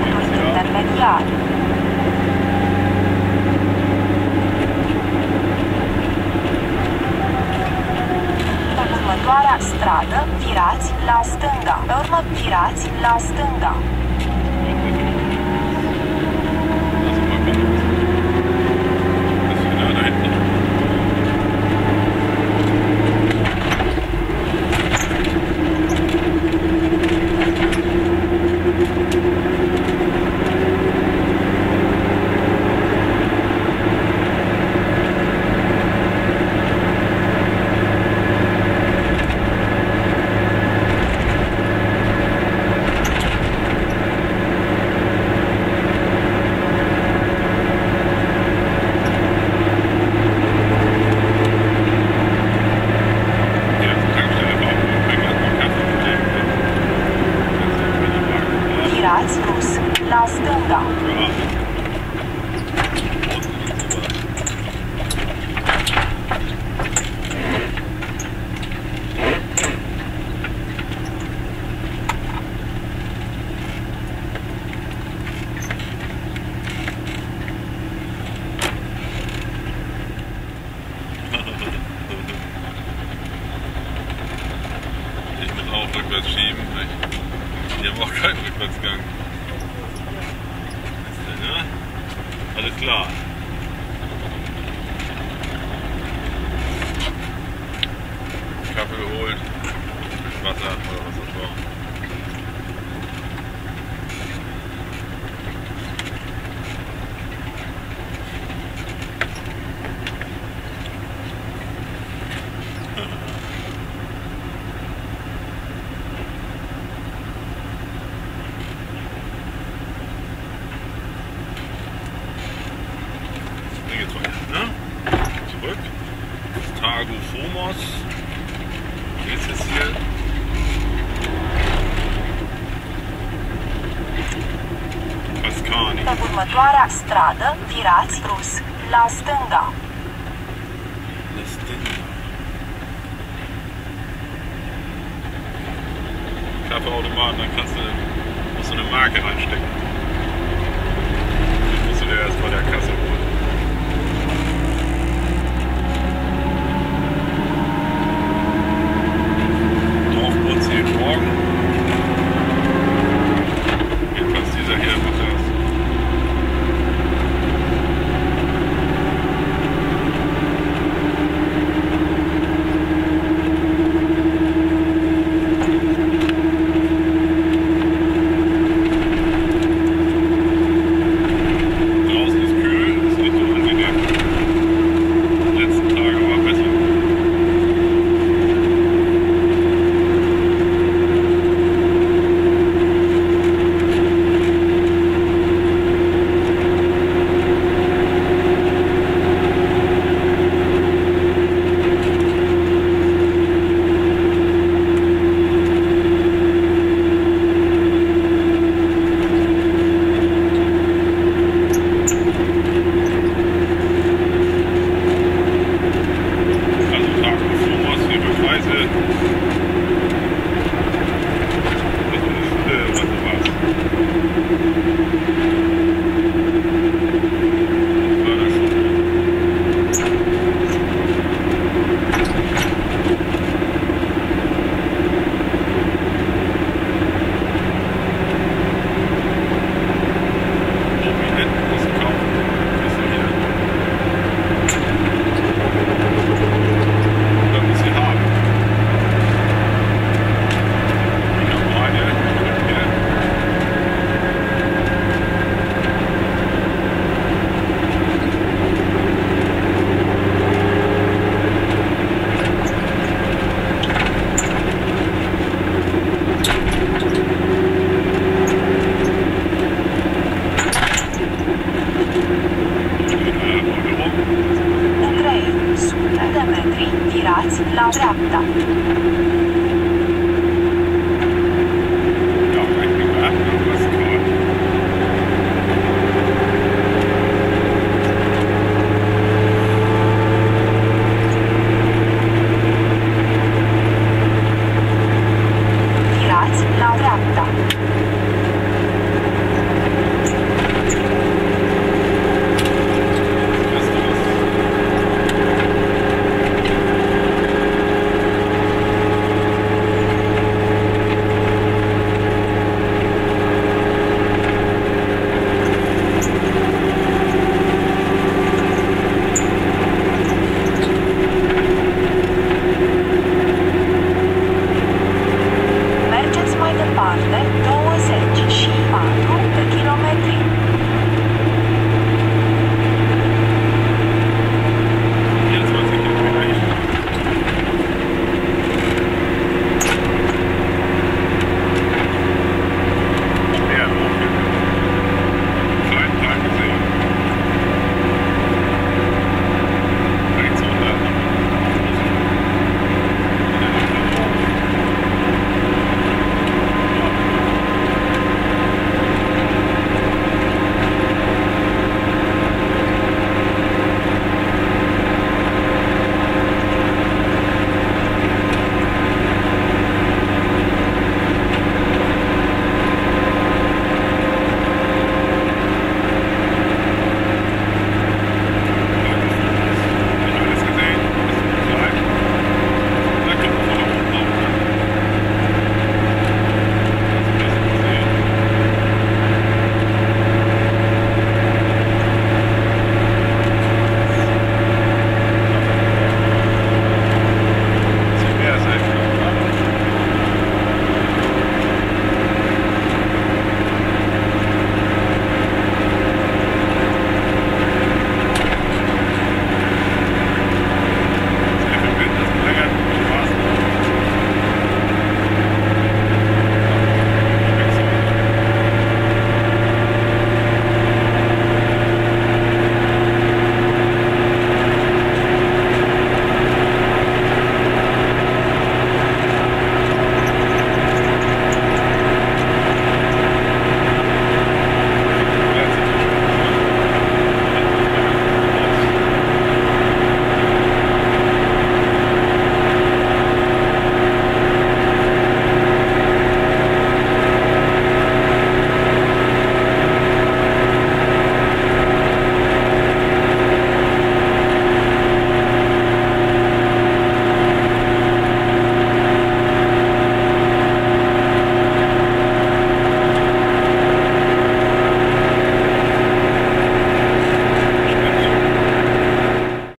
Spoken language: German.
punctul intermediar. Pe următoarea stradă, virați la stânga. Pe urmă, virați la stânga. God. Următoarea stradă, virați rus la stânga. La Stella. Kaffeeautomaten, dann kannst du, musst du eine Marke reinstecken. Die musst du dir erst bei der Kasse